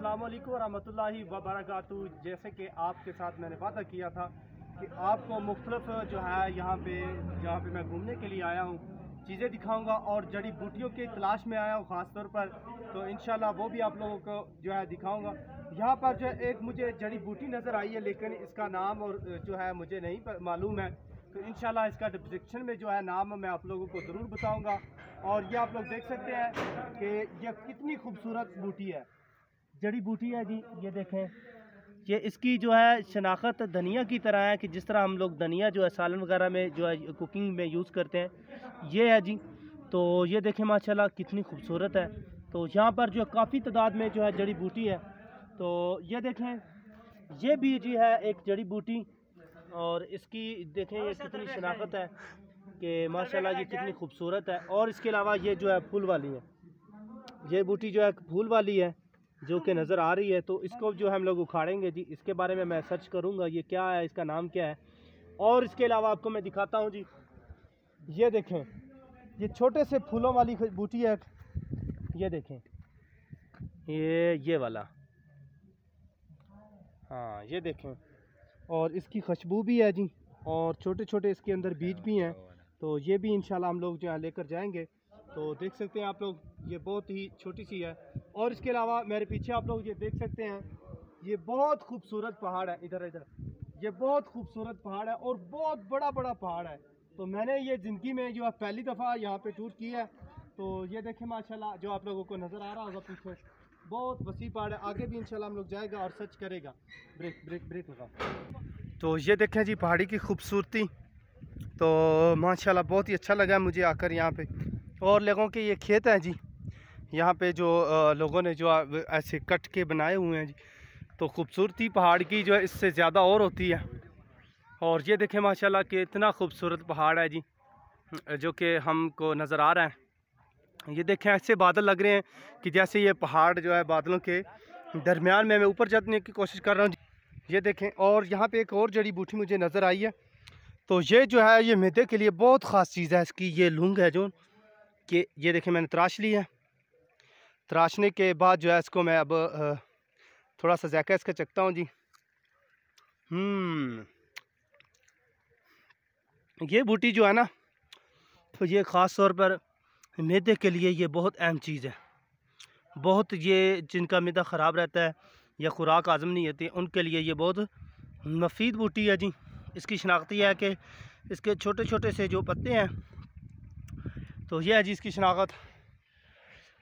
अस्सलाम वालेकुम रहमतुल्लाहि व जैसे कि आपके साथ मैंने वादा किया था कि आपको मुख्तलिफ़ जो है यहाँ पे, जहाँ पे मैं घूमने के लिए आया हूँ, चीज़ें दिखाऊँगा और जड़ी बूटियों की तलाश में आया हूँ ख़ास तौर पर। तो इन वो भी आप लोगों को जो है दिखाऊँगा। यहाँ पर जो एक मुझे जड़ी बूटी नज़र आई है, लेकिन इसका नाम और जो है मुझे नहीं मालूम है। तो इन इसका डिस्क्रिप्शन में जो है नाम मैं आप लोगों को ज़रूर बताऊँगा। और ये आप लोग देख सकते हैं कि यह कितनी खूबसूरत बूटी है। जड़ी बूटी है जी, ये देखें। ये इसकी जो है शनाख्त धनिया की तरह है कि जिस तरह हम लोग धनिया जो है सालन वगैरह में जो है कुकिंग में यूज़ करते हैं। ये है जी तो ये देखें माशाल्लाह कितनी खूबसूरत है। तो यहाँ पर जो काफ़ी तादाद में जो है जड़ी बूटी है। तो ये देखें, ये भी जी है एक जड़ी बूटी और इसकी देखें ये कितनी शनाख्त है कि माशाल्लाह ये कितनी खूबसूरत है। और इसके अलावा ये जो है फूल वाली है। ये बूटी जो है फूल वाली है। जो कि नज़र आ रही है तो इसको जो हम लोग उखाड़ेंगे जी। इसके बारे में मैं सर्च करूँगा, ये क्या है, इसका नाम क्या है। और इसके अलावा आपको मैं दिखाता हूँ जी, ये देखें, ये छोटे से फूलों वाली बूटी है। ये देखें, ये ये वाला। हाँ ये देखें, और इसकी खुशबू भी है जी, और छोटे छोटे इसके अंदर बीज भी हैं। तो ये भी इंशाल्लाह हम लोग जो है लेकर जाएँगे। तो देख सकते हैं आप लोग, ये बहुत ही छोटी सी है। और इसके अलावा मेरे पीछे आप लोग ये देख सकते हैं, ये बहुत खूबसूरत पहाड़ है इधर इधर। ये बहुत खूबसूरत पहाड़ है और बहुत बड़ा बड़ा पहाड़ है। तो मैंने ये ज़िंदगी में जो है पहली दफ़ा यहाँ पे टूर की है। तो ये देखें, माशाल्लाह, जो आप लोगों को नज़र आ रहा होगा पीछे, बहुत वसी पहाड़ है। आगे भी इंशाल्लाह हम लोग जाएगा और सर्च करेगा। ब्रेक ब्रेक ब्रेक लगा तो ये देखें जी, पहाड़ी की खूबसूरती। तो माशाल्लाह, बहुत ही अच्छा लगा मुझे आकर यहाँ पे। और लोगों के ये खेत हैं जी। यहाँ पे जो लोगों ने जो ऐसे कट के बनाए हुए हैं जी। तो खूबसूरती पहाड़ की जो है, इससे ज़्यादा और होती है। और ये देखें, माशाल्लाह कि इतना खूबसूरत पहाड़ है जी, जो कि हमको नज़र आ रहा है। ये देखें, ऐसे बादल लग रहे हैं कि जैसे ये पहाड़ जो है, बादलों के दरमियान में मैं ऊपर जाने की कोशिश कर रहा हूँ ये देखें, और यहाँ पे एक और जड़ी बूटी मुझे नज़र आई है। तो ये जो है, ये मैदे के लिए बहुत ख़ास चीज़ है, इसकी ये लूंग है जो। कि ये देखें मैंने तराश ली है। तराशने के बाद जो है इसको मैं अब थोड़ा सा जैका इसका चखता हूँ जी। हम्म। ये बूटी जो है ना तो ये ख़ास तौर पर मैदे के लिए ये बहुत अहम चीज़ है। बहुत ये जिनका मैदा ख़राब रहता है या खुराक आज़म नहीं होती, उनके लिए ये बहुत मफीद बूटी है जी। इसकी शनाख्ती है कि इसके छोटे छोटे से जो पत्ते हैं तो ये है जी इसकी शनाख्त।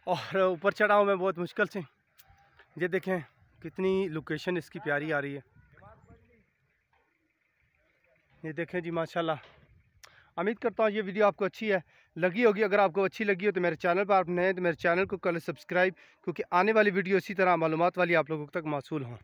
और ऊपर चढ़ा हूँ मैं बहुत मुश्किल से। ये देखें कितनी लोकेशन इसकी प्यारी आ रही है। ये देखें जी, माशाल्लाह। उम्मीद करता हूँ ये वीडियो आपको अच्छी है। लगी होगी, अगर आपको अच्छी लगी हो तो मेरे चैनल पर आप नए तो मेरे चैनल को कर सब्सक्राइब क्योंकि आने वाली वीडियो इसी तरह मालूम वाली आप लोगों तक मौसू हों।